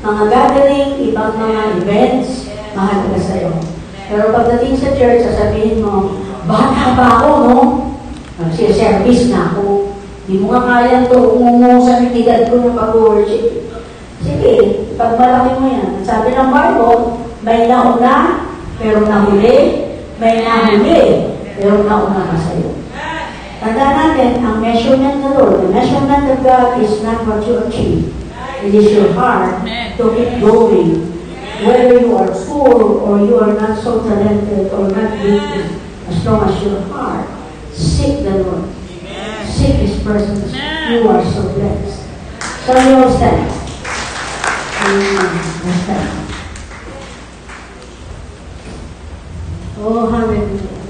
mga gathering, ibang mga events, mahalaga sa'yo. Pero pagdating sa church, sasabihin mo, bata pa ako, no? Nagsiservice na ako. Di mo nga kaya to umumusan ng edad ko ng pag-worship. Sige, pag malaki mo yan. Sabi ng Bible, may nauna, pero nahuli, may nahuli, pero nauna ka sa'yo. Tanda natin, ang measurement ng Lord, the measurement of God is not what you achieve. It is your heart to keep going. Whether you are poor or you are not so talented or not gifted, as long as your heart seek the Lord, seek His presence, you are so blessed. So you all stand. Amen. Stand. Oh, hallelujah.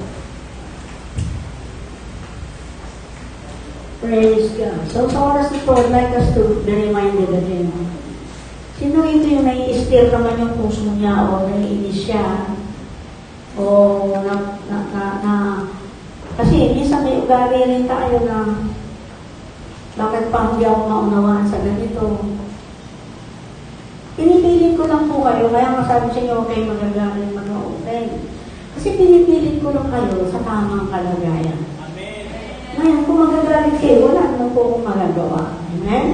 Praise God. So sa oras po, I'd like us to be reminded again. Sino ito yung nai-stir naman yung puso niya o naiinis siya? O na, na, na, na, kasi minsan may ugali rin tayo na bakit pa hindi ako maunawaan sa ganito? Pinipilit ko lang po kayo, kaya masabi sa inyo, okay, magagaling mag-open. Kasi pinipilit ko lang kayo sa tamang kalagayan. Ngayon, kung magagalit kayo, wala naman po akong magagawa. Amen?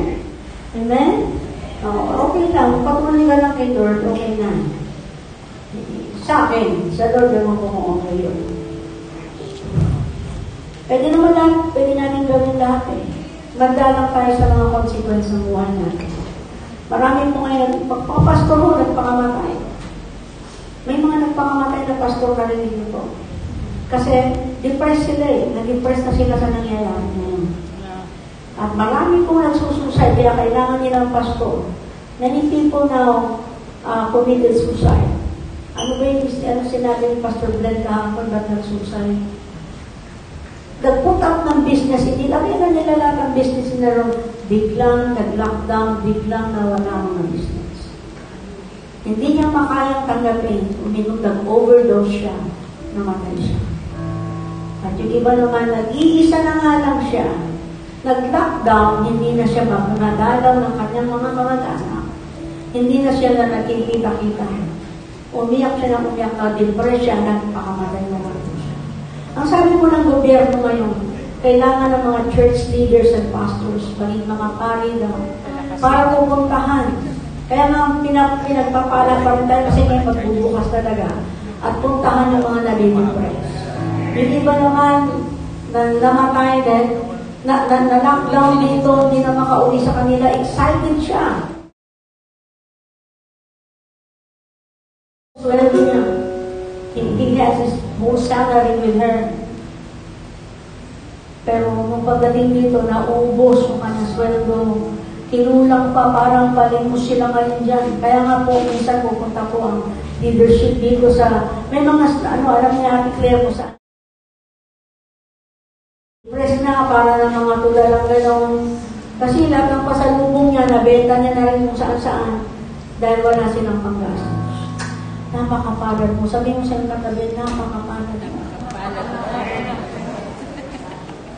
Amen? Oh, okay lang. Patuloy ka lang kay Lord, okay na. Sa akin, sa Lord naman po kung okay yun. Pwede naman lahat, pwede natin gawin lahat eh. Magdalang tayo sa mga consequence ng buhay natin. Marami po ngayon, pagpapastor ho, nagpakamatay. May mga nagpakamatay na pastor na rin dito. Kasi depressed sila eh. Na-depressed na sila sa nangyayari ngayon. At marami pong nagsusuicide, kaya kailangan nila ng pastor. Many people now uh, committed suicide. Ano ba yung ano sinabi ni Pastor Glenn kahapon ba't nag-suicide? Nag-put up ng business, hindi lang yan nila lahat ang business nila biglang nag-lockdown, biglang nawala ang business. Hindi niya makayang tanggapin, uminom nag-overdose siya, namatay siya. At yung iba naman, nag-iisa na nga lang siya, nag-lockdown, hindi na siya nadalaw ng kanyang mga kamag-anak. Hindi na siya na nagkikita-kita. Umiyak siya ng umiyak na depress siya, nagpakamatay na lang siya. Ang sabi po ng gobyerno ngayon, kailangan ng mga church leaders and pastors, maging mga pari daw, para pupuntahan. Kaya nga pinag pinagpapala pa rin tayo kasi may magbubukas talaga at puntahan yung mga nalidepress. Yung iba naman na namatay din, na, na, na lockdown dito, hindi na makauwi sa kanila, excited siya. has his whole salary with her. Pero nung pagdating dito, naubos yung kanyang sweldo. Kinulang pa, parang palimos sila ngayon dyan. Kaya nga po, minsan pupunta po ang leadership dito sa, may mga, ano, alam niya, Ate Claire po sa, Press na para ng mga tulalang gano'n. Kasi lahat ng pasalubong niya, nabenta niya na rin kung saan-saan dahil wala silang panggastos. Napakapalad mo. Sabi mo sa katabi, napakapalad mo.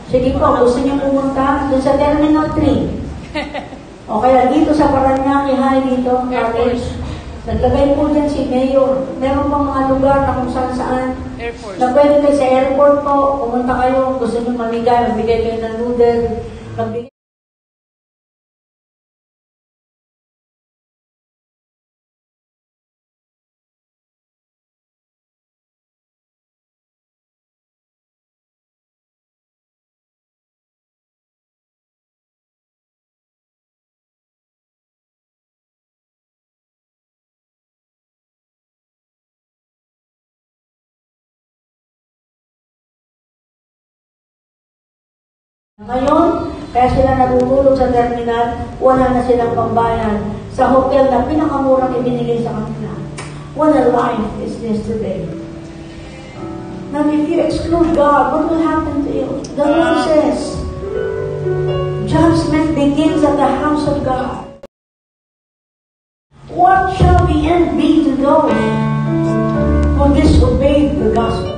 Sige po, gusto niyo pumunta doon sa Terminal 3. O kaya dito sa Paranaque High, dito, college. Naglagay po dyan si Mayor. Meron pang mga lugar na kung saan saan. Air Force. Na pwede kayo sa airport po, pumunta kayo, gusto niyo mamigay, magbigay kayo ng noodle, magbigay Ngayon, kaya sila natutulog sa terminal, wala na silang pambayan sa hotel na pinakamurang ibinigay sa kanila. What a life is this today? Now, if you exclude God, what will happen to you? The Lord says, judgment begins at the house of God. What shall the end be to those who disobeyed the gospel?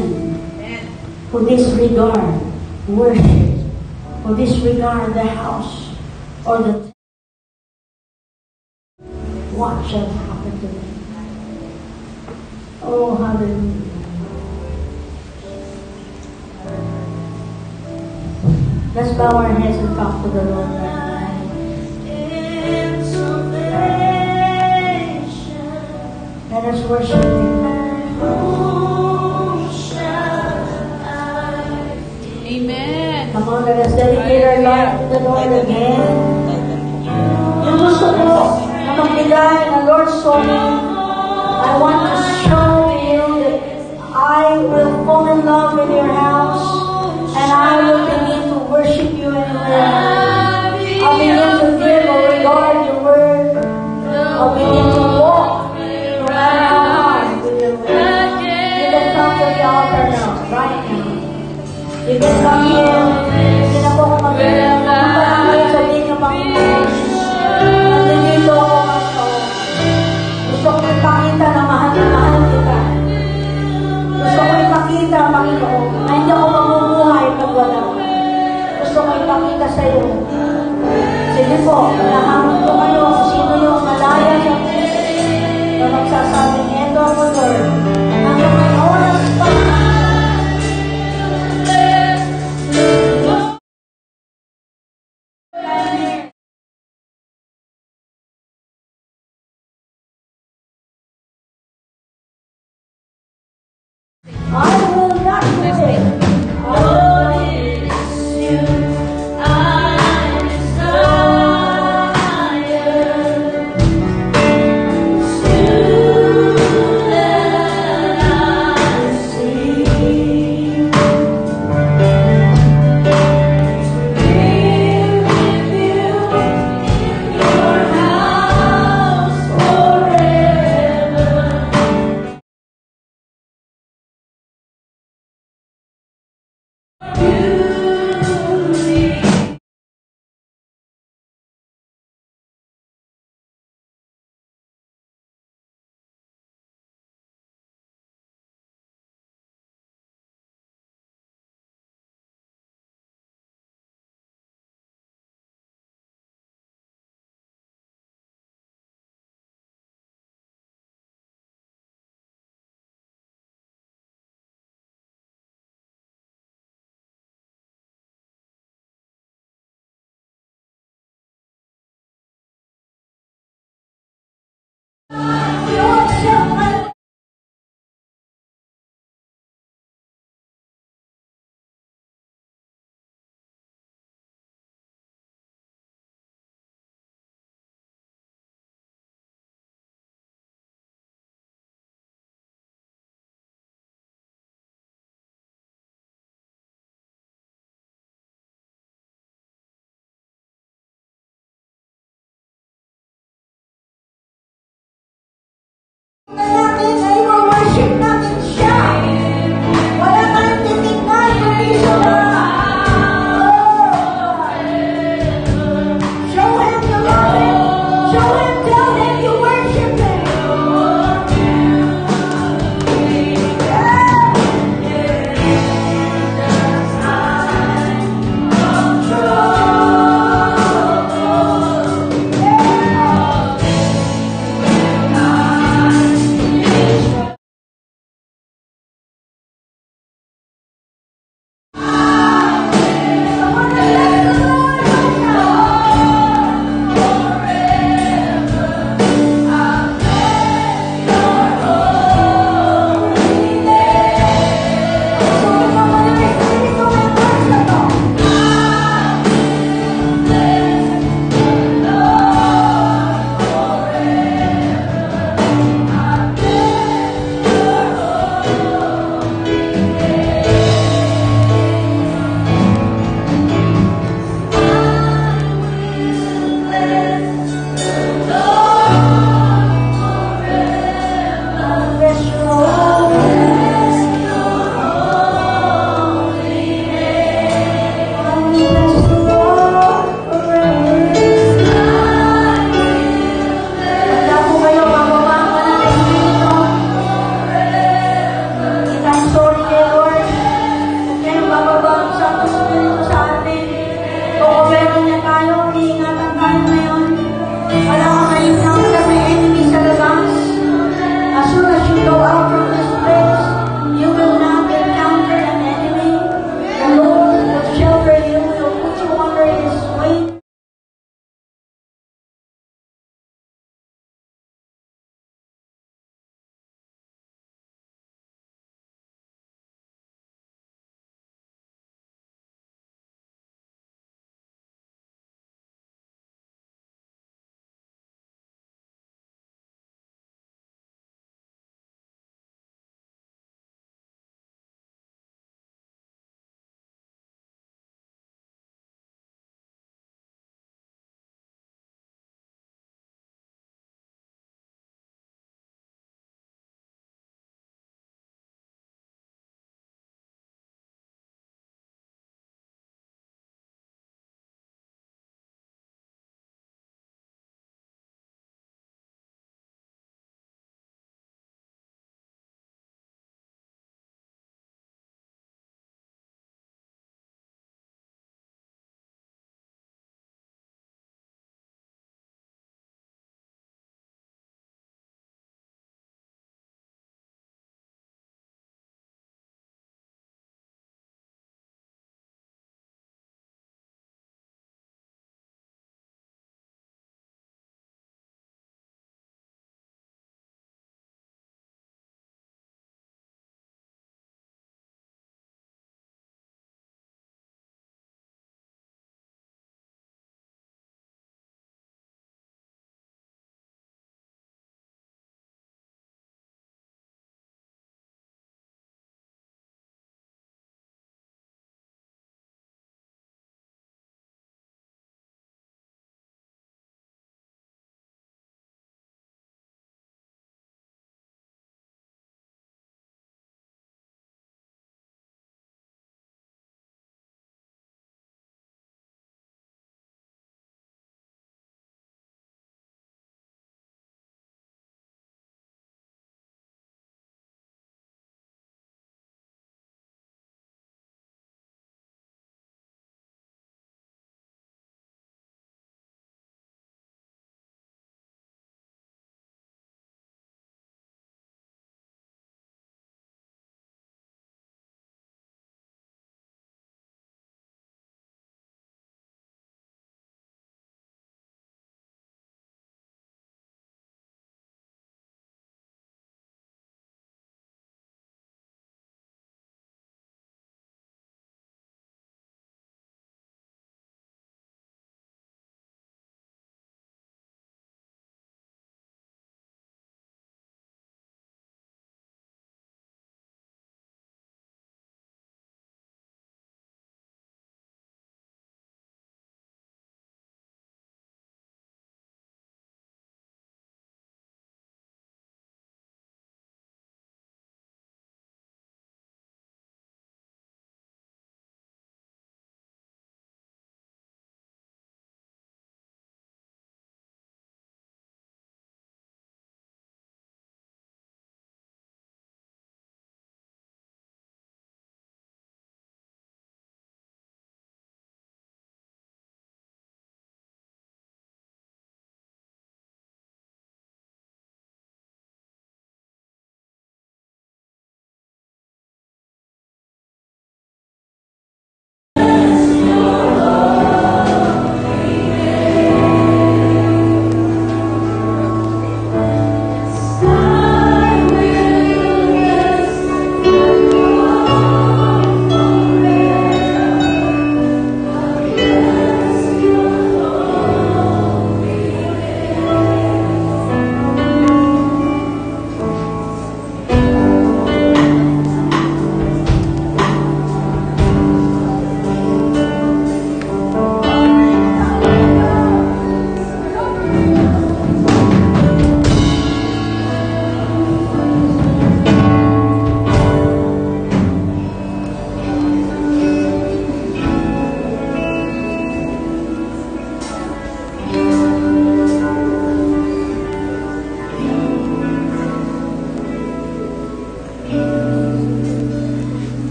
Them who disregard worship, who disregard the house or the what shall happen to them? Oh, hallelujah. Let's bow our heads and talk to the Lord right. Let us worship Him. On, let us dedicate our life to the Lord again. Yung gusto mo na magbigay na Lord, sorry, I want to show you that I will fall in love with your house and I will begin to worship you in. 감사합니다.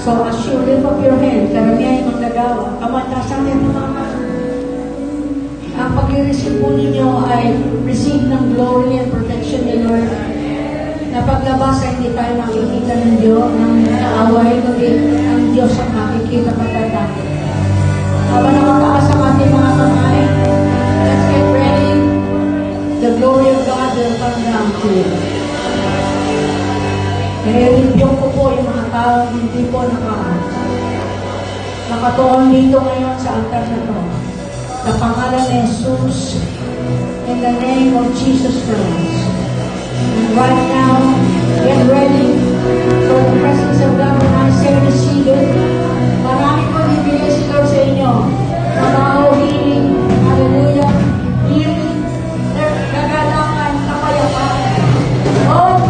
So as you lift up your hand, karamihan yung nagagawa, kamatasan yan ng mga Ang pag-receive po ninyo ay receive ng glory and protection ni Lord. Napaglabas ay hindi tayo makikita ng Diyos, ng naaway, kundi ang Diyos ang makikita pagkatakot. Habang nakataas ang ating mga kamay, let's get ready. The glory of God will come down to you. Naiinibiyong ko po yung mga tao hindi po naka, nakatuon dito ngayon sa altar na to. Sa pangalan ni Jesus, in the name of Jesus Christ. And right now, get ready for the presence of God when I say to see you. Marami po bibigay si sa inyo. Trabaho, healing, hallelujah, healing, nagagalakan, kapayapaan. Oh,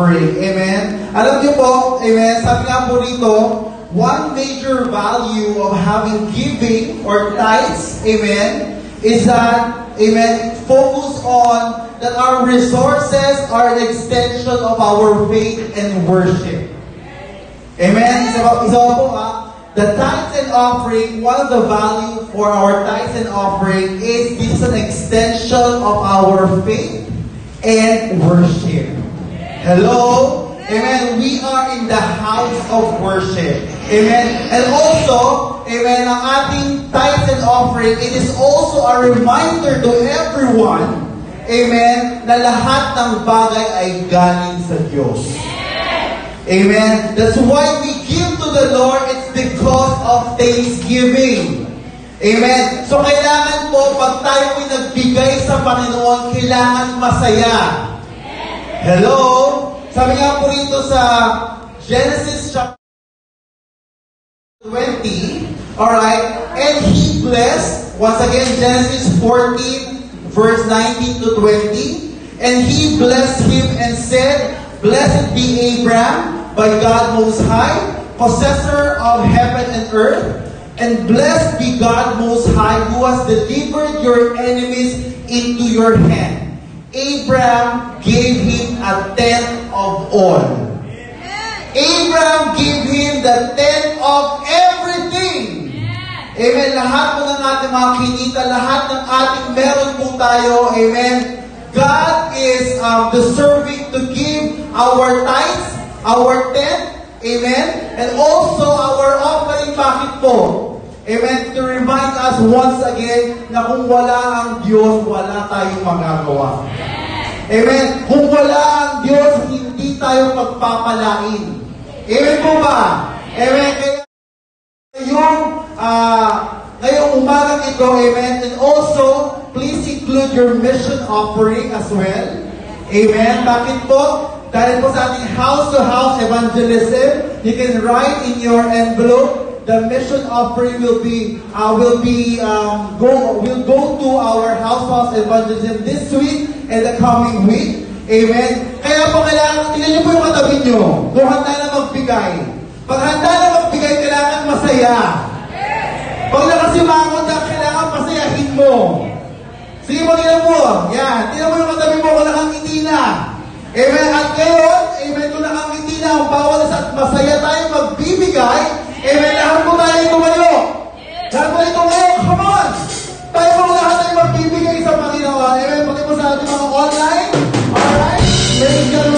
offering. Amen. Alam niyo po, Amen, sabi nga po one major value of having giving or tithes, Amen, is that, Amen, focus on that our resources are an extension of our faith and worship. Amen. Isa isa po ha. The tithes and offering, one of the value for our tithes and offering is this is an extension of our faith and worship. Hello? Amen. We are in the house of worship. Amen. And also, amen, ang ating tithes and offering, it is also a reminder to everyone, amen, na lahat ng bagay ay galing sa Diyos. Amen. That's why we give to the Lord. It's because of thanksgiving. Amen. So kailangan po, pag tayo po'y nagbigay sa Panginoon, kailangan masaya. Hello? Sabi nga po rito sa Genesis chapter 20, alright, and He blessed, once again, Genesis 14, verse 19 to 20, and He blessed him and said, Blessed be Abraham by God Most High, possessor of heaven and earth, and blessed be God Most High, who has delivered your enemies into your hand. Abraham gave him a tenth of all. Abraham gave him the tenth of everything. Amen. Lahat po ng ating mga kinita, lahat ng ating meron po tayo. Amen. God is um, deserving to give our tithes, our tenth, Amen? And also our offering, bakit po? Amen? To remind us once again na kung wala ang Diyos, wala tayong magagawa. Amen? Kung wala ang Diyos, hindi tayo pagpapalain. Amen po ba? Amen? Kaya ngayong, ah, ngayong umagang ito, amen, and also, please include your mission offering as well. Amen? Bakit po? Dahil po sa ating house-to-house evangelism, you can write in your envelope, the mission offering will be, uh, will be, um, go, will go to our house-to-house evangelism this week and the coming week. Amen? Kaya po kailangan, tingnan niyo po yung katabi niyo. Kung handa na magbigay. Pag handa na magbigay, kailangan masaya. Pag nakasimangon na, kailangan pasayahin mo. Sige mo, tingnan mo. Yan. Tingnan mo yung katabi mo kung nakangiti na. Amen. At ngayon, amen, kung nakangiti na ang bawal at masaya tayo magbibigay, Amen. Ano? Lahat po tayo ito kayo. Lahat po ito kayo. Come on. Tayo po lahat ay magbibigay sa Panginoon. Amen. Pati po sa ating mga online. Alright. Praise God.